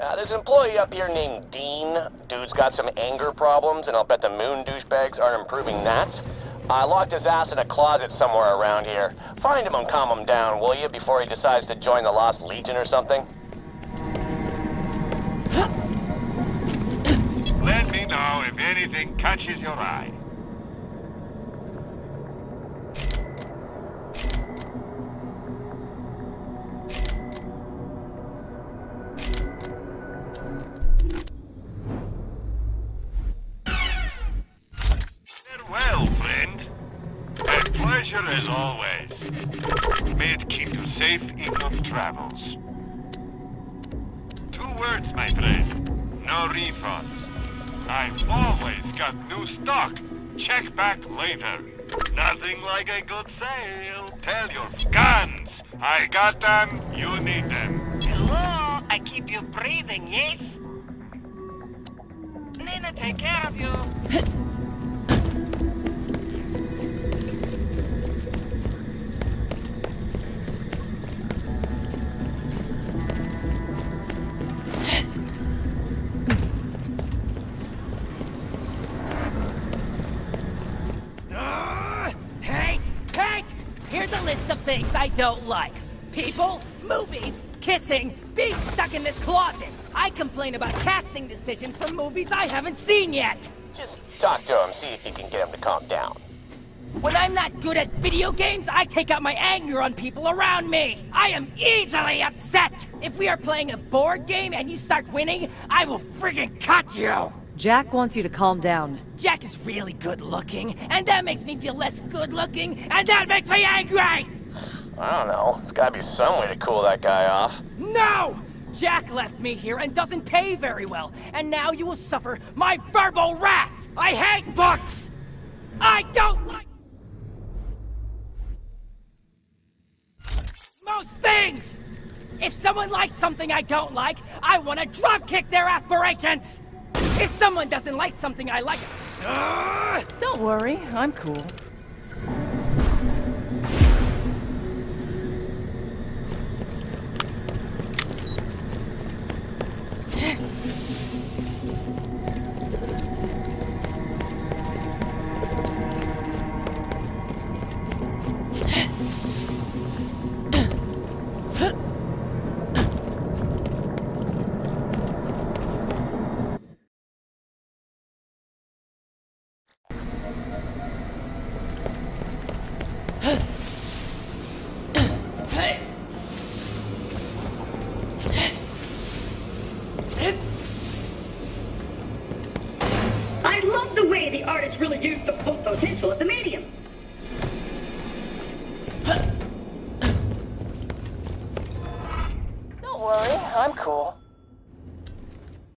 Uh, there's an employee up here named Dean. Dude's got some anger problems, and I'll bet the moon douchebags aren't improving that. I locked his ass in a closet somewhere around here. Find him and calm him down, will you, before he decides to join the Lost Legion or something? Let me know if anything catches your eye. Pleasure as always. May it keep you safe in your travels. Two words, my friend. No refunds. I've always got new stock. Check back later. Nothing like a good sale. Tell your guns. I got them. You need them. Hello, I keep you breathing, yes? Nina, take care of you. list of things I don't like. People, movies, kissing, being stuck in this closet. I complain about casting decisions for movies I haven't seen yet. Just talk to him, see if you can get him to calm down. When I'm not good at video games, I take out my anger on people around me. I am easily upset. If we are playing a board game and you start winning, I will friggin' cut you. Jack wants you to calm down. Jack is really good looking, and that makes me feel less good looking, and that makes me angry! I don't know. There's gotta be some way to cool that guy off. No! Jack left me here and doesn't pay very well, and now you will suffer my verbal wrath! I hate books! I don't like most things! If someone likes something I don't like, I want to dropkick their aspirations! If someone doesn't like something I like, Don't worry, I'm cool. I love the way the artist really used the full potential of the medium. Don't worry, I'm cool.